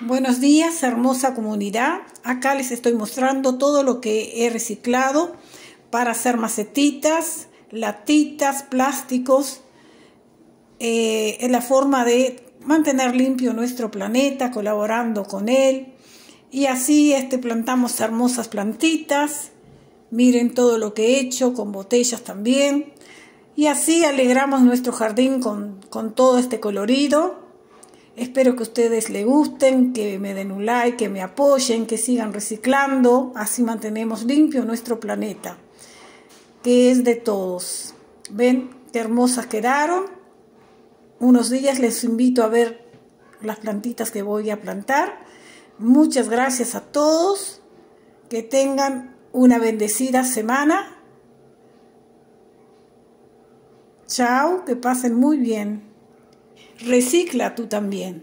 Buenos días, hermosa comunidad. Acá les estoy mostrando todo lo que he reciclado para hacer macetitas, latitas, plásticos. Eh, es la forma de mantener limpio nuestro planeta, colaborando con él. Y así este, plantamos hermosas plantitas. Miren todo lo que he hecho, con botellas también. Y así alegramos nuestro jardín con, con todo este colorido. Espero que ustedes les gusten, que me den un like, que me apoyen, que sigan reciclando, así mantenemos limpio nuestro planeta, que es de todos. ¿Ven qué hermosas quedaron? Unos días les invito a ver las plantitas que voy a plantar. Muchas gracias a todos. Que tengan una bendecida semana. Chao, que pasen muy bien. Recicla tú también.